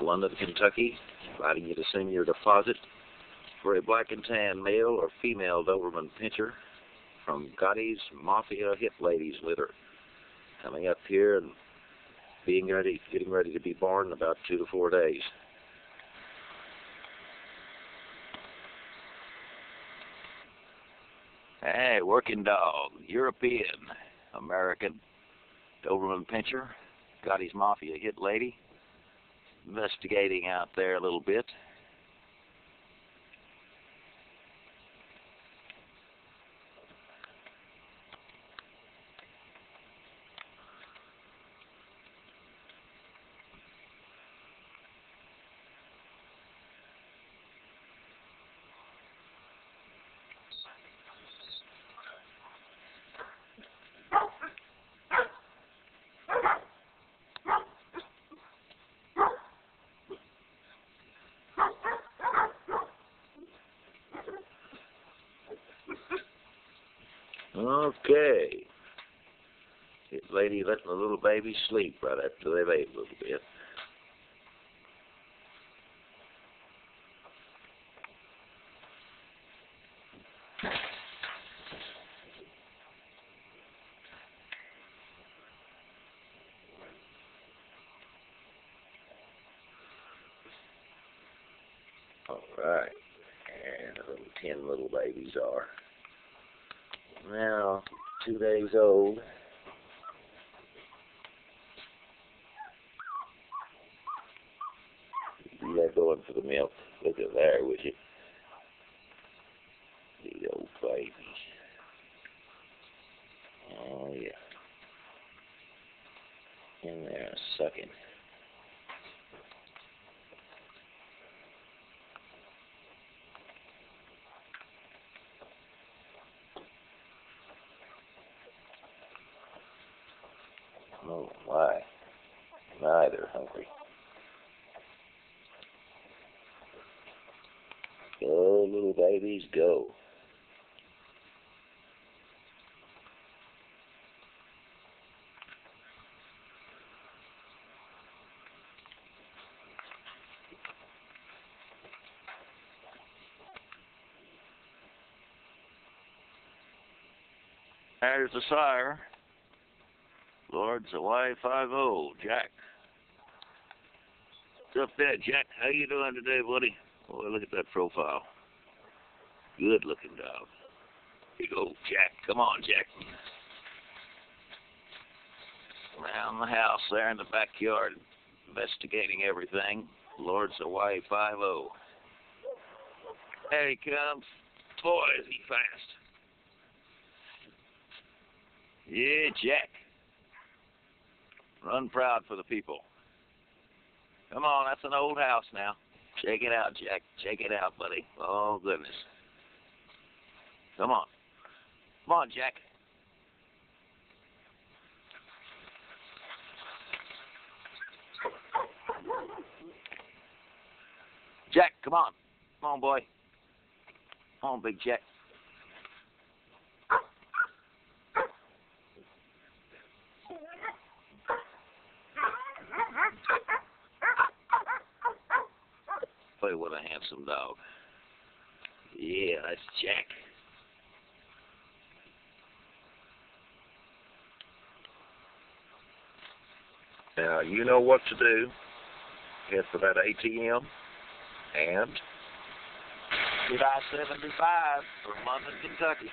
London, Kentucky, inviting you to send your deposit for a black and tan male or female Doberman Pinscher from Gotti's Mafia Hit Ladies litter. Coming up here and being ready, getting ready to be born in about two to four days. Hey, working dog, European, American, Doberman Pinscher, Gotti's Mafia hit lady, investigating out there a little bit. Okay. Lady letting the little baby sleep right after they've ate a little bit. All right. And the ten little babies are now two days old. You that going for the milk. Look at there, would you? The old baby. Oh yeah. In there sucking. Oh my. My, hungry. Go, little babies, go. There's the sire. Lord's Hawaii Five O, Jack. What's up there, Jack? How you doing today, buddy? Boy, look at that profile. Good looking dog. Big old Jack. Come on, Jack. Around the house there in the backyard, investigating everything. Lord's Hawaii Five O. There he comes. Boy, is he fast. Yeah, Jack. Run proud for the people. Come on, that's an old house now. Check it out, Jack. Check it out, buddy. Oh, goodness. Come on. Come on, Jack. Jack, come on. Come on, boy. Come on, big Jack. Boy, what a handsome dog. Yeah, that's Jack. Now, you know what to do. Head for that ATM and Should I 75 from London, Kentucky?